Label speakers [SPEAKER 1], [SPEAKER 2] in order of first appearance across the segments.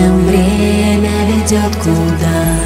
[SPEAKER 1] Время ведет куда?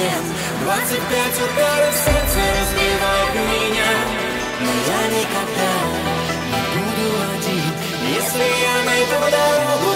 [SPEAKER 1] нет. 25
[SPEAKER 2] ударов
[SPEAKER 1] сердца
[SPEAKER 2] разбивают меня. Но я никогда не буду один. Если я найду дорогу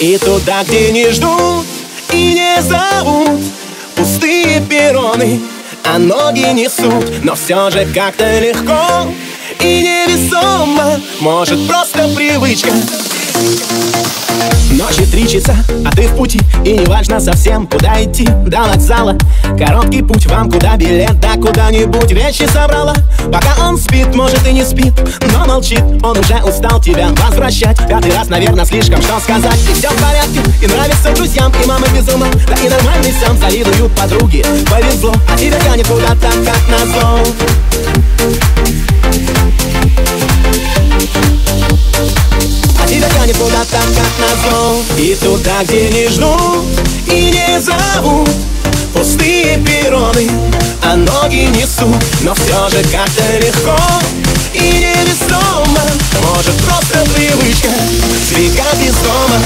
[SPEAKER 2] И туда, где не ждут и не зовут Пустые перроны, а ноги несут. Но все же как-то легко и невесомо. Может просто привычка Ночи три часа, а ты в пути. И не важно совсем, куда идти. До вокзала. Короткий путь вам куда билет Да куда-нибудь вещи собрала. Пока он спит, может и не спит Но молчит, он уже устал тебя возвращать. Пятый раз, наверное, слишком, что сказать. И все в порядке, и нравится друзьям И мама без ума, да и нормальный сам Завидуют подруги, повезло А тебя тянет куда-то, как назло тебя тянет куда-то, как назло И туда, где не ждут и не зовут Пустые перроны, а ноги несут. Но все же как-то легко и невесомо Может просто привычка сбегать из дома.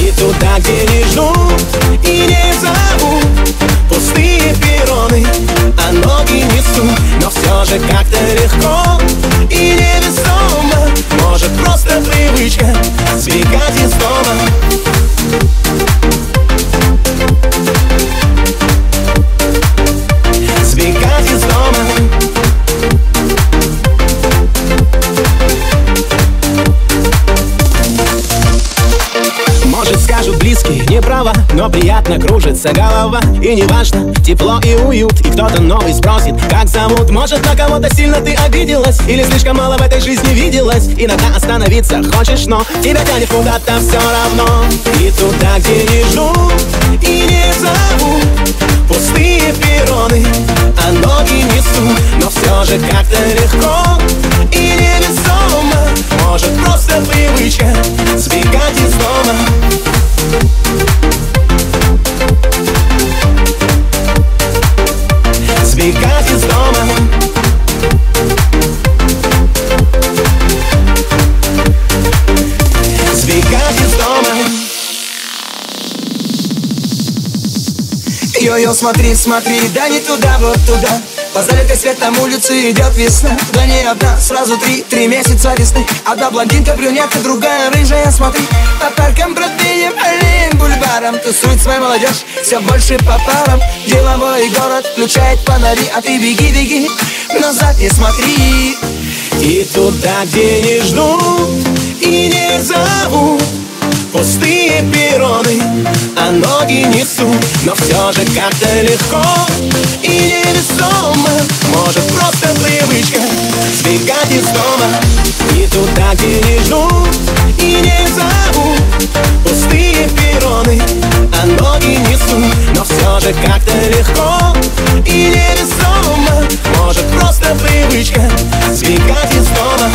[SPEAKER 2] И туда, где не ждут и не зовут Пустые перроны, а ноги несут. Но все же как-то легко и невесомо Может просто привычка сбегать из дома. Сбегать из дома Может скажут близкие, неправо, но приятно кружится голова. И не важно, тепло и уют, и кто-то новый спросит, как зовут. Может на кого-то сильно ты обиделась, или слишком мало в этой жизни виделась. Иногда остановиться хочешь, но тебя тянет куда-то все равно. И туда, где не ждут и не зовут Пустые перроны, а ноги несут Но все же как-то легко и невесомо. Может просто привычка сбегать из дома. Сбегать из дома
[SPEAKER 3] Йо-йо, смотри, смотри, да не туда, вот туда. По залитой светом улице идет весна. Да не одна, сразу три, три месяца весны. Одна блондинка, брюнетка, другая рыжая, смотри. По паркам, бродвеем, аллеям, бульварам. Тусует своя молодежь, все больше по парам. Деловой город включает фонари А ты беги, беги, назад не смотри.
[SPEAKER 2] И туда, где не ждут и не зовут пустые перроны А ноги несу, но все же как-то легко. И невесомо Может просто привычка Сбегать из дома. Не туда, где не ждут И не зовут. Пустые перроны А ноги несу, но все же как-то легко. И невесомо Может просто привычка Сбегать из дома.